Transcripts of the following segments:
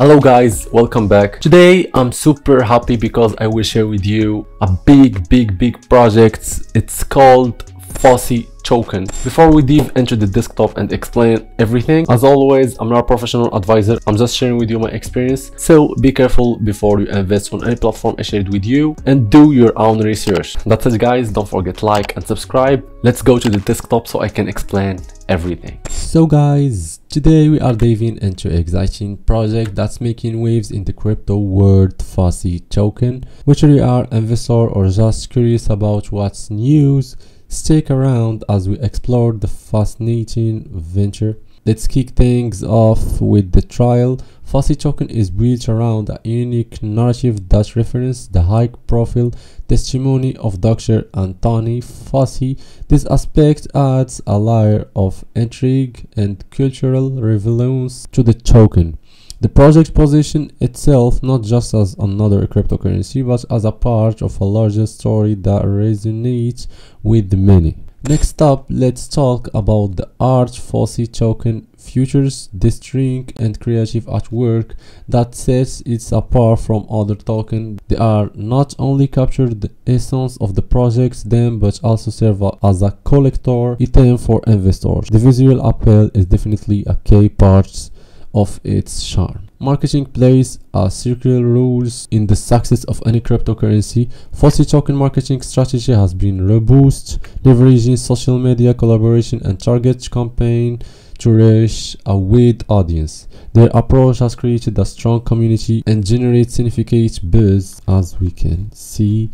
Hello guys, welcome back. Today I'm super happy because I will share with you a big, big, big project. It's called Fauci Token. Before we dive into the desktop and explain everything, as always, I'm not a professional advisor. I'm just sharing with you my experience. So be careful before you invest on any platform I shared with you and do your own research. That's it guys. Don't forget like and subscribe. Let's go to the desktop so I can explain everything. So guys, today we are diving into exciting project that's making waves in the crypto world Fauci token. Whether you are investor or just curious about what's news, Stick around as we explore the fascinating venture. Let's kick things off with the trial. Fauci token is built around a unique narrative that references the high-profile testimony of Dr. Anthony Fauci. This aspect adds a layer of intrigue and cultural relevance to the token. The project positions itself not just as another cryptocurrency but as a part of a larger story that resonates with many. Next up, let's talk about the art Fauci token futures. features distinct and creative artwork that sets it apart from other tokens. They are not only capture the essence of the project's them but also serve as a collector item for investors. The visual appeal is definitely a key part of its charm. Marketing plays a circular role in the success of any cryptocurrency. Fauci token marketing strategy has been robust, leveraging social media collaboration and target campaign to reach a wide audience. Their approach has created a strong community and generates significant buzz as we can see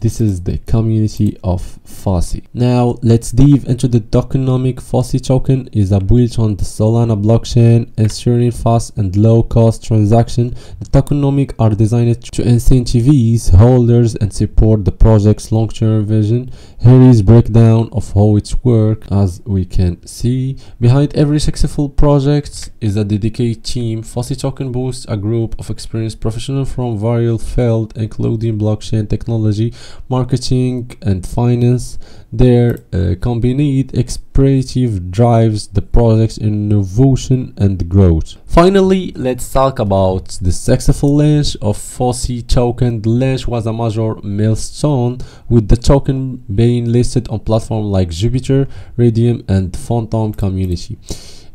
this is the community of Fauci. Now let's dive into the tokenomic Fauci token is a built on the Solana blockchain, ensuring fast and low cost transaction. The tokenomic are designed to incentivize holders and support the project's long-term vision. Here is breakdown of how it works as we can see. Behind every successful project is a dedicated team. Fosi token boasts a group of experienced professionals from various fields including blockchain technology, marketing and finance. Their uh, combined expertise drives the project's innovation and growth. Finally, let's talk about the successful launch of Fauci token. The launch was a major milestone with the token being listed on platforms like Jupiter, Raydium, and Phantom community.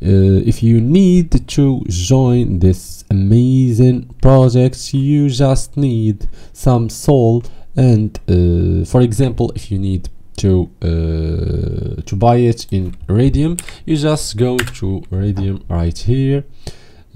Uh, if you need to join this amazing project you just need some SOL and uh, for example if you need to uh, to buy it in Raydium you just go to Raydium right here.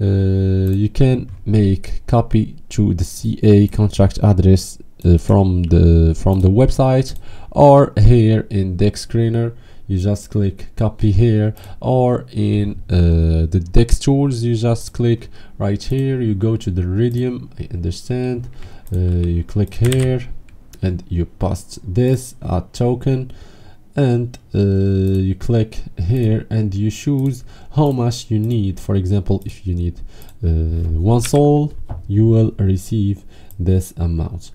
Uh, you can make copy to the ca contract address uh, from the from the website or here in dex screener. You just click copy here or in uh, the dex tools. You just click right here. You go to the Raydium i understand. Uh, you click here and you paste this a token and uh, you click here and you choose how much you need. For example if you need uh, one SOL you will receive this amount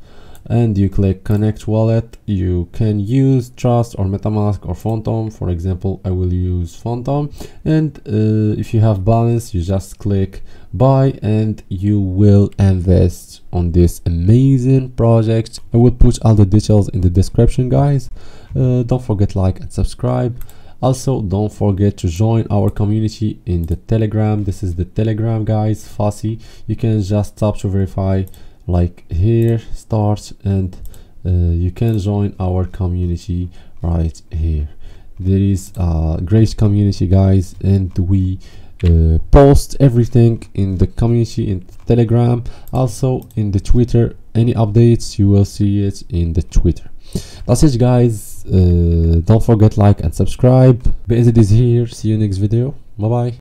and you click connect wallet. You can use trust or metamask or phantom. For example i will use phantom. And uh, if you have balance you just click buy and you will invest on this amazing project. I will put all the details in the description guys. Uh, don't forget like and subscribe. Also don't forget to join our community in the telegram. This is the telegram guys. Fauci you can just tap to verify like here start and uh, you can join our community right here. There is a great community guys and we uh, post everything in the community in telegram also in the twitter. Any updates you will see it in the twitter. That's it guys. Uh, don't forget like and subscribe. BZ is here. See you next video. Bye bye